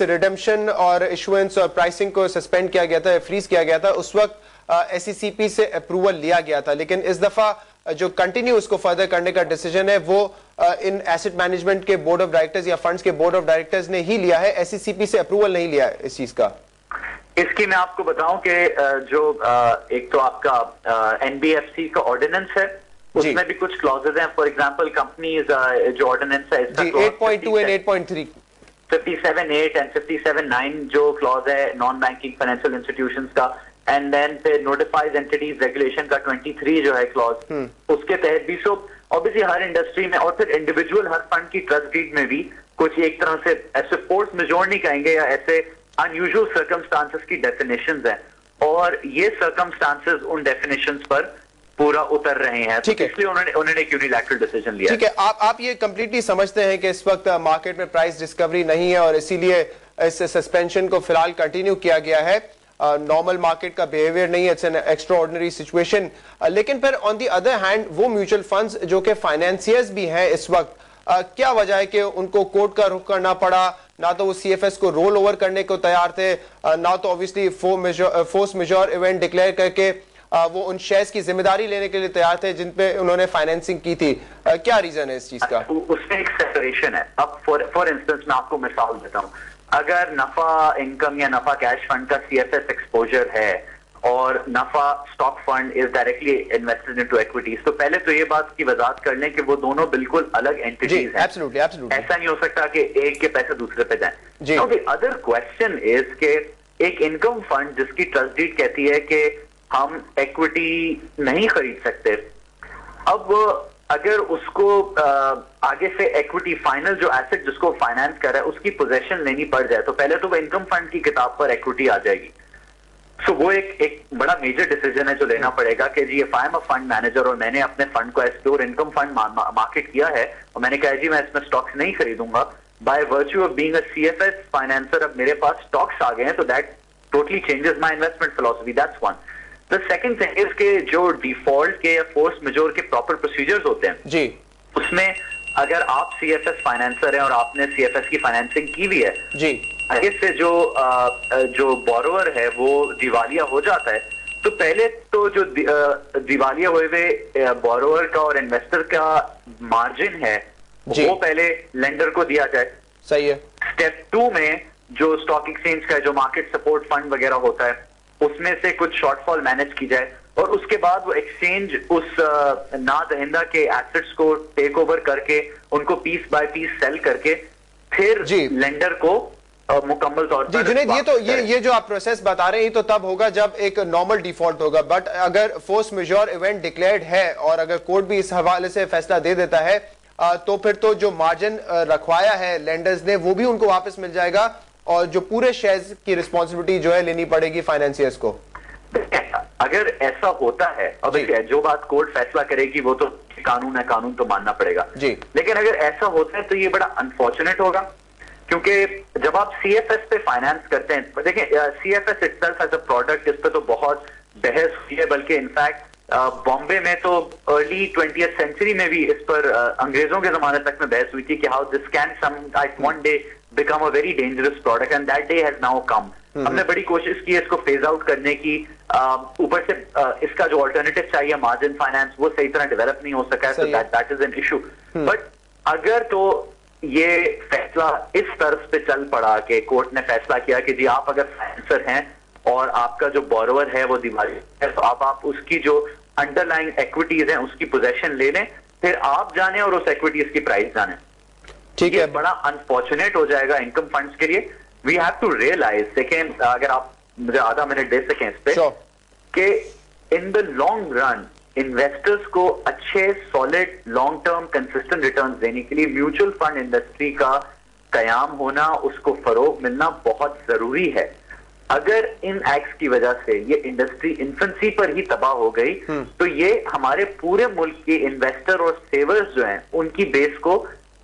Redemption और issuance और pricing को सस्पेंड किया गया था फ्रीज किया गया था उस वक्त एस e से अप्रूवल लिया गया था। लेकिन इस दफ़ा जो कंटिन्यू उसको फर्दर करने का डिसीज़न है वो इन एसेट मैनेजमेंट के बोर्ड ऑफ़ डायरेक्टर्स या फंड्स के बोर्ड ऑफ़ डायरेक्टर्स ने ही लिया है। एस e से अप्रूवल नहीं लिया है इस चीज़ का। इसकी मैं आपको बताऊँ कि जो एक तो आपका एनबीएफसी का ऑर्डिनेंस है उसमें भी कुछ क्लॉजेज हैं। फॉर एग्जांपल कंपनीज़ जो ऑर्डिनेंस है इसका 8.2 एंड 8.3 57.8 एंड 57.9 जो क्लॉज है नॉन बैंकिंग फाइनेंशियल इंस्टीट्यूशंस का एंड देन फिर नोटिफाइज एंटिटीज रेगुलेशन का 23 जो है क्लॉज हम्म। उसके तहत भी सो ऑब्वियसली हर इंडस्ट्री में और फिर इंडिविजुअल हर फंड की ट्रस्ट डीड में भी कुछ एक तरह से ऐसे फोर्स मेजोर नहीं कहेंगे या ऐसे अनयूजुअल सर्कमस्टांसेस की डेफिनेशन है और ये सर्कमस्टांसेस उन डेफिनेशन पर पूरा उतर रहे हैं ठीक है। इसलिए उन्होंने उन्होंने एक यूनिलैटरल डिसीज़न लिया? ठीक है आप आप ये कंप्लीटली समझते हैं कि इस वक्त मार्केट में प्राइस डिस्कवरी नहीं है और इसीलिए इस सस्पेंशन को फ़िलहाल कंटिन्यू किया गया है। नॉर्मल uh, मार्केट का बिहेवियर नहीं है it's an extraordinary situation लेकिन फिर ऑन दी अदर हैंड वो म्यूचुअल फंड्स जो कि फाइनेंसियर्स भी हैं इस वक्त uh, क्या वजह है कि उनको कोर्ट का रुख करना पड़ा? ना तो वो सीएफएस को रोल ओवर करने को तैयार थे uh, ना तो obviously force majeure event declare करके वो उन शेयर्स की ज़िम्मेदारी लेने के लिए तैयार थे जिन पे उन्होंने फाइनेंसिंग की थी। क्या रीजन है इस चीज़ का? उसमें एक सेपरेशन है। अब फॉर फॉर इंस्टेंस मैं आपको मिसाल देता हूँ। अगर नफा इनकम या नफा कैश फंड का सीएफएस एक्सपोजर है और नफा stock fund is directly invested into equities तो पहले तो ये बात की वजाहत कर लें कि वो दोनों बिल्कुल अलग एंटिटीज हैं। एब्सोल्युटली एब्सोल्युटली ऐसा नहीं हो सकता कि एक के पैसे दूसरे पे जाएँ। अदर क्वेश्चन इज़ के एक इनकम फंड जिसकी ट्रस्ट डीड कहती है कि हम इक्विटी नहीं खरीद सकते। अब अगर उसको आगे से इक्विटी फाइनल जो एसेट जिसको फाइनेंस कर रहा है उसकी पोजेशन लेनी पड़ जाए तो पहले तो वो इनकम फंड की किताब पर इक्विटी आ जाएगी। सो so, वो एक एक बड़ा मेजर डिसीज़न है जो लेना पड़ेगा कि जी I am a fund manager और मैंने अपने फंड को एज एस्प्योर इनकम फंड मार्केट किया है और मैंने कहा जी मैं इसमें स्टॉक्स नहीं खरीदूँगा by virtue of being a CFS financer अब मेरे पास स्टॉक्स आ गए हैं तो that totally changes my investment philosophy that's one the second thing is के जो डिफ़ॉल्ट के या फोर्स मेजोर के प्रॉपर प्रोसीजर्स होते हैं जी। उसमें अगर आप सी एफ़ एस फाइनेंसर है और आपने सी एफ़ एस की फाइनेंसिंग की हुई है जी। आगे से जो आ, जो बोरोवर है वो दिवालिया हो जाता है तो पहले तो जो दिवालिया हुए हुए बोरोवर का और इन्वेस्टर का मार्जिन है वो पहले लेंडर को दिया जाए। सही है। स्टेप टू में जो स्टॉक एक्सचेंज का जो मार्केट सपोर्ट फंड वगैरह होता है उसमें से कुछ शॉर्टफॉल मैनेज की जाए। और उसके बाद वो एक्सचेंज उस ना दहिंदा के एसेट्स को टेक ओवर करके उनको पीस बाय पीस सेल करके फिर जी। लेंडर को मुकम्मल तौर पर जुनेद ये तो ये ये जो आप प्रोसेस बता रहे हैं तो तब होगा जब एक नॉर्मल डिफ़ॉल्ट होगा। बट अगर फोर्स मेजोर इवेंट डिक्लेयर्ड है और अगर कोर्ट भी इस हवाले से फैसला दे देता है तो फिर तो जो मार्जिन रखवाया है लेंडर्स ने वो भी उनको वापस मिल जाएगा। और जो पूरे शेयर्स की रिस्पॉन्सिबिलिटी जो है लेनी पड़ेगी फाइनेंसियर्स को? अगर ऐसा होता है अब जो। बात कोर्ट फैसला करेगी वो तो कानून है कानून तो मानना पड़ेगा। जी। लेकिन अगर ऐसा होता है तो ये बड़ा अनफॉर्चुनेट होगा क्योंकि जब आप सीएफएस पे फाइनेंस करते हैं देखें as itself as a product इस पर तो बहुत बहस हुई है बल्कि इनफैक्ट बॉम्बे में तो अर्ली ट्वेंटी सेंचुरी में भी इस पर अंग्रेज़ों के जमाने तक में बहस हुई थी कि how this can some one day become a very dangerous product and that day has now come हमने बड़ी कोशिश की है इसको फ़ेज़ आउट करने की। ऊपर से इसका जो ऑल्टरनेटिव चाहिए मार्जिन फाइनेंस वो सही तरह डेवलप नहीं हो सका है। तो that that is an issue but अगर तो ये फैसला इस तरफ़ पे चल पड़ा कि कोर्ट ने फैसला किया कि जी आप अगर फाइनेंसर हैं और आपका जो बोरोवर है वो दिवाली है तो आप आप उसकी जो अंडरलाइंग एक्विटीज हैं उसकी पोजेशन ले लें फिर आप जाने और उस एक्विटीज की प्राइस जाने। ठीक है। बड़ा अनफॉर्चुनेट हो जाएगा इनकम फंड्स के लिए। वी हैव टू रियलाइज़ देखें अगर आप मुझे आधा मिनट दे सकें इस पे कि in the long run investors को अच्छे solid long term consistent return देने के लिए म्यूचुअल फंड इंडस्ट्री का कयाम होना उसको फरोग मिलना बहुत ज़रूरी है। अगर इन एक्ट्स की वजह से ये इंडस्ट्री इन्फेंसी पर ही तबाह हो गई हम्म। तो ये हमारे पूरे मुल्क के इन्वेस्टर और सेवर्स जो हैं उनकी बेस को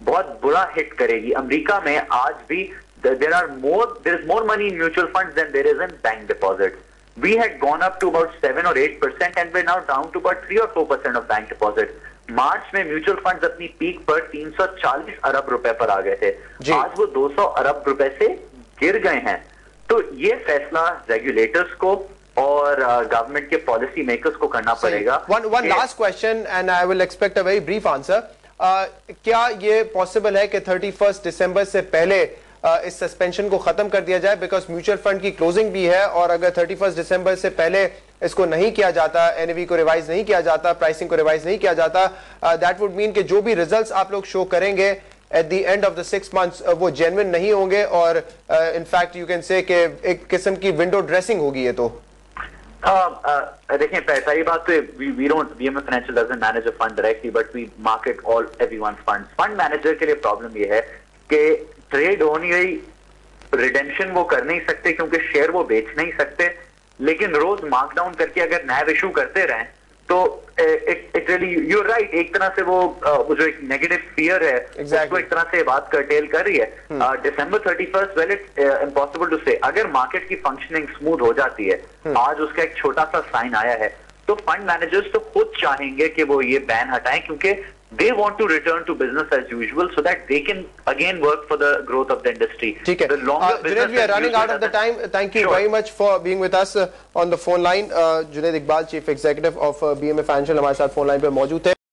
बहुत बुरा हिट करेगी। अमेरिका में आज भी there are more there is more money in mutual fund than there is in bank deposit we had gone up to about seven और eight percent and we now down to about three और four percent of bank deposit March में mutual funds अपनी peak पर 340 अरब रुपए पर आ गए थे। आज वो 200 अरब रुपए से गिर गए हैं। तो ये फैसला रेगुलेटर्स को और गवर्नमेंट के पॉलिसी मेकर्स को करना पड़ेगा one one last question and I will expect a very brief answer क्या ये पॉसिबल है कि थर्टी फ़र्स्ट दिसंबर से पहले uh, इस सस्पेंशन को खत्म कर दिया जाए? बिकॉज़ म्यूचुअल फंड की क्लोजिंग भी है और अगर थर्टी फ़र्स्ट दिसंबर से पहले इसको नहीं किया जाता एनवी को रिवाइज नहीं किया जाता प्राइसिंग को रिवाइज नहीं किया जाता दैट वुड मीन कि जो भी रिजल्ट्स आप लोग शो करेंगे at the end of the six months वो जेनविन नहीं होंगे और इनफैक्ट यू कैन से एक किस्म की विंडो ड्रेसिंग होगी ये तो। देखिए पहली बात तो we don't VMF financial doesn't manage a fund directly but we market all everyone fund fund manager के लिए प्रॉब्लम ये है कि ट्रेड होनी गई रिडेंशन वो कर नहीं सकते, क्योंकि शेयर वो बेच नहीं सकते, लेकिन रोज मार्कडाउन करके अगर नैब इशू करते रहें तो इट रियली यू राइट एक तरह से वो वो जो एक नेगेटिव फियर है exactly. उसको एक तरह से बात करटेल कर रही है। December thirty first well it impossible to say अगर मार्केट की फंक्शनिंग स्मूथ हो जाती है आज उसका एक छोटा सा साइन आया है। तो फंड मैनेजर्स तो खुद चाहेंगे कि वो ये बैन हटाएँ क्योंकि they want to return to business as usual so that they can again work for the growth of the industry. ठीक है. The longer Uh, Junaid, we are running out of the time. Thank you Sure. very much for being with us uh, on the phone line. Uh, Junaid Iqbal, Chief Executive of uh, BMA Financial, हमारे साथ phone line पे मौजूद थे